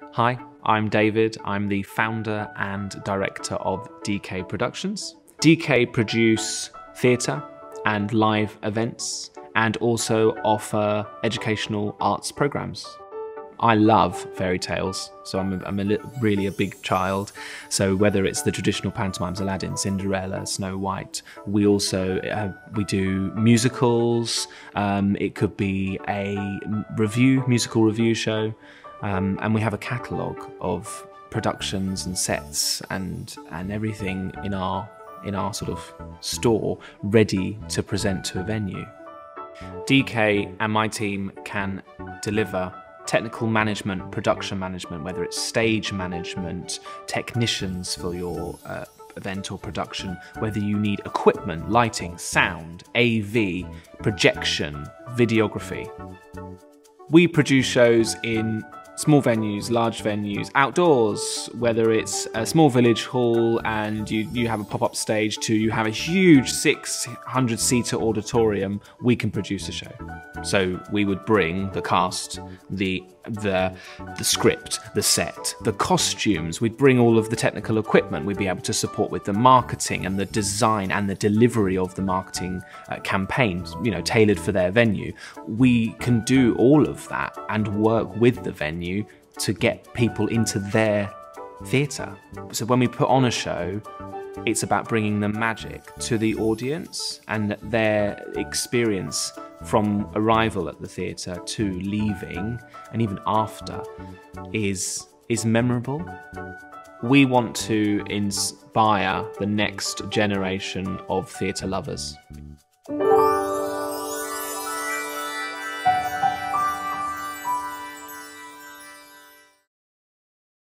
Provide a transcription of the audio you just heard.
Hi, I'm David. I'm the founder and director of DK Productions. DK produce theatre and live events and also offer educational arts programs. I love fairy tales, so I'm, a, I'm a really a big child. So whether it's the traditional pantomimes, Aladdin, Cinderella, Snow White, we also uh, we do musicals. Um, it could be a revue, musical revue show, um, and we have a catalogue of productions and sets and and everything in our in our sort of store ready to present to a venue. DK and my team can deliver technical management, production management, whether it's stage management, technicians for your uh, event or production, whether you need equipment, lighting, sound, AV, projection, videography. We produce shows in small venues, large venues, outdoors, whether it's a small village hall and you, you have a pop up stage to you have a huge 600 seater auditorium, we can produce a show. So we would bring the cast, the the the script, the set, the costumes. We'd bring all of the technical equipment. We'd be able to support with the marketing and the design and the delivery of the marketing uh, campaigns, you know, tailored for their venue. We can do all of that and work with the venue to get people into their theatre. So when we put on a show, it's about bringing the magic to the audience and their experience from arrival at the theatre to leaving and even after is is memorable. We want to inspire the next generation of theatre lovers.